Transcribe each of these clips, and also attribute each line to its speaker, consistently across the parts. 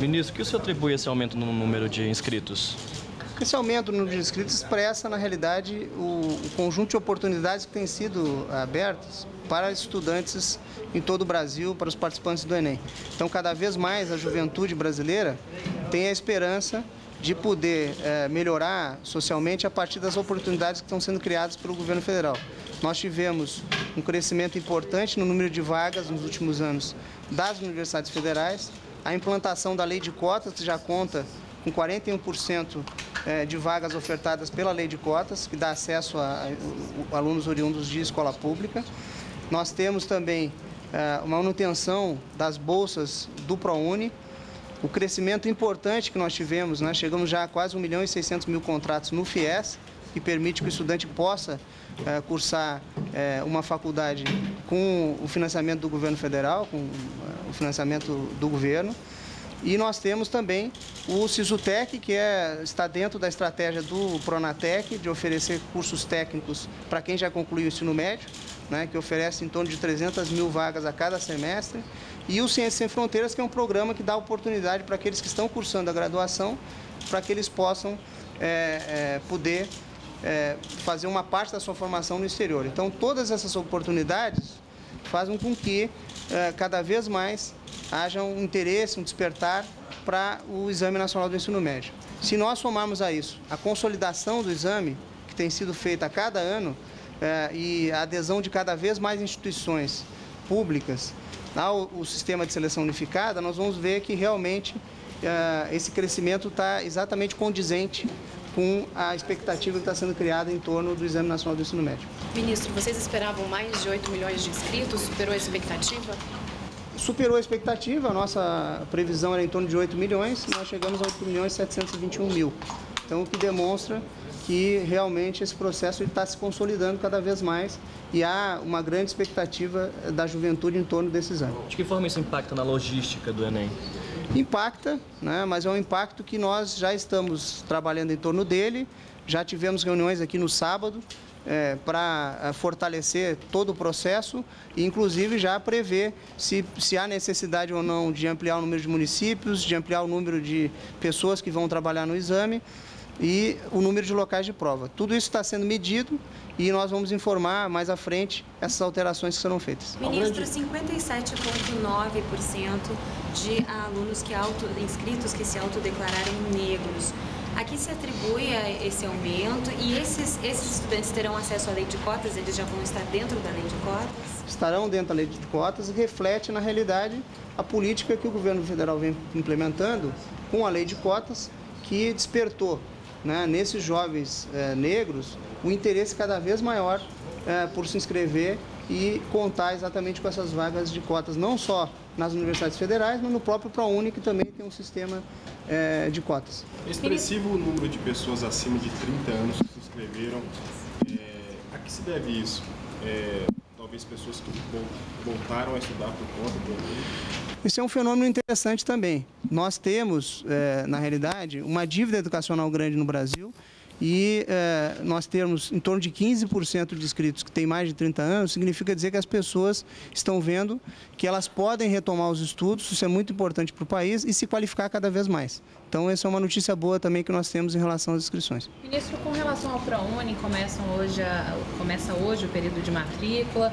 Speaker 1: Ministro, o que o senhor atribui esse aumento no número de inscritos?
Speaker 2: Esse aumento no número de inscritos expressa, na realidade, o, o conjunto de oportunidades que têm sido abertas para estudantes em todo o Brasil, para os participantes do Enem. Então, cada vez mais a juventude brasileira tem a esperança de poder é, melhorar socialmente a partir das oportunidades que estão sendo criadas pelo governo federal. Nós tivemos um crescimento importante no número de vagas nos últimos anos das universidades federais, a implantação da lei de cotas, que já conta com 41% é, de vagas ofertadas pela lei de cotas, que dá acesso a, alunos oriundos de escola pública. Nós temos também é, uma manutenção das bolsas do ProUni, o crescimento importante que nós tivemos, né? chegamos já a quase 1 milhão e 600 mil contratos no FIES, que permite que o estudante possa é, cursar uma faculdade com o financiamento do governo federal, com o financiamento do governo. E nós temos também o Sisutec, que é, está dentro da estratégia do Pronatec, de oferecer cursos técnicos para quem já concluiu o ensino médio, né, que oferece em torno de 300 mil vagas a cada semestre e o Ciências Sem Fronteiras, que é um programa que dá oportunidade para aqueles que estão cursando a graduação, para que eles possam é, é, poder é, fazer uma parte da sua formação no exterior. Então, todas essas oportunidades fazem com que é, cada vez mais haja um interesse, um despertar para o Exame Nacional do Ensino Médio. Se nós somarmos a isso a consolidação do exame, que tem sido feita a cada ano, é, e a adesão de cada vez mais instituições públicas ao, sistema de seleção unificada, nós vamos ver que realmente uh, esse crescimento está exatamente condizente com a expectativa que está sendo criada em torno do Exame Nacional do Ensino Médio.
Speaker 3: Ministro, vocês esperavam mais de 8 milhões de inscritos? Superou a expectativa?
Speaker 2: Superou a expectativa, a nossa previsão era em torno de 8 milhões, nós chegamos a 8 milhões e 721 mil. Então, o que demonstra que realmente esse processo está se consolidando cada vez mais e há uma grande expectativa da juventude em torno desse exame.
Speaker 1: De que forma isso impacta na logística do Enem?
Speaker 2: Impacta, né, mas é um impacto que nós já estamos trabalhando em torno dele, já tivemos reuniões aqui no sábado é, para é, fortalecer todo o processo e, inclusive, já prever se, se há necessidade ou não de ampliar o número de municípios, de ampliar o número de pessoas que vão trabalhar no exame e o número de locais de prova. Tudo isso está sendo medido e nós vamos informar mais à frente essas alterações que serão feitas.
Speaker 3: Ministro, 57,9% de alunos que auto, inscritos que se autodeclararem negros. A que se atribui esse aumento e esses, esses estudantes terão acesso à lei de cotas? Eles já vão estar dentro da lei de cotas?
Speaker 2: Estarão dentro da lei de cotas e reflete, na realidade, a política que o governo federal vem implementando com a lei de cotas, que despertou né, nesses jovens é, negros o interesse cada vez maior é, por se inscrever e contar exatamente com essas vagas de cotas, não só nas universidades federais, mas no próprio ProUni, que também tem um sistema é, de cotas.
Speaker 4: Expressivo o número de pessoas acima de 30 anos que se inscreveram. A que se deve isso? Talvez pessoas que voltaram a estudar por conta do
Speaker 2: isso é um fenômeno interessante também. Nós temos, é, na realidade, uma dívida educacional grande no Brasil e é, nós temos em torno de 15% de inscritos que têm mais de 30 anos, significa dizer que as pessoas estão vendo que elas podem retomar os estudos, isso é muito importante para o país, e se qualificar cada vez mais. Então, essa é uma notícia boa também que nós temos em relação às inscrições.
Speaker 5: Ministro, com relação ao ProUni, começam hoje a, começa hoje o período de matrícula,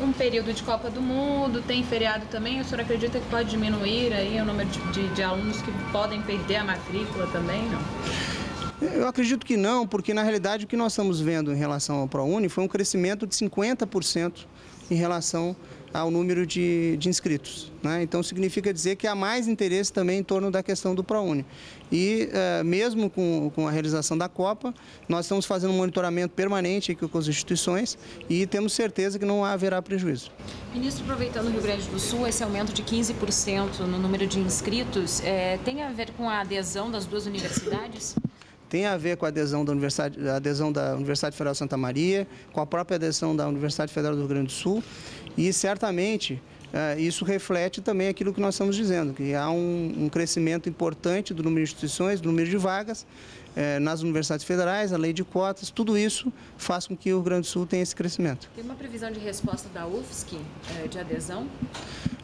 Speaker 5: um período de Copa do Mundo, tem feriado também. O senhor acredita que pode diminuir aí o número de, de, de alunos que podem perder a matrícula também, não?
Speaker 2: Eu acredito que não, porque na realidade o que nós estamos vendo em relação ao ProUni foi um crescimento de 50% em relação ao número de, de inscritos. Né? Então, significa dizer que há mais interesse também em torno da questão do ProUni. E, uh, mesmo com, com a realização da Copa, nós estamos fazendo um monitoramento permanente aqui com as instituições e temos certeza que não haverá prejuízo.
Speaker 3: Ministro, aproveitando o Rio Grande do Sul, esse aumento de 15% no número de inscritos é, tem a ver com a adesão das duas universidades?
Speaker 2: Tem a ver com a adesão da Universidade, adesão da Universidade Federal de Santa Maria, com a própria adesão da Universidade Federal do Rio Grande do Sul. E certamente eh, isso reflete também aquilo que nós estamos dizendo, que há um, um, crescimento importante do número de instituições, do número de vagas, eh, nas universidades federais, a lei de cotas, tudo isso faz com que o Rio Grande do Sul tenha esse crescimento.
Speaker 5: Tem uma previsão de resposta da UFSC eh, de adesão?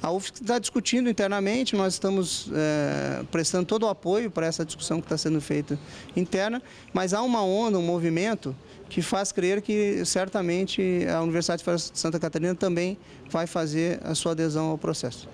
Speaker 2: A UFSC está discutindo internamente, nós estamos eh, prestando todo o apoio para essa discussão que está sendo feita interna, mas há uma onda, um movimento que faz crer que certamente a Universidade de Santa Catarina também vai fazer a sua adesão ao processo.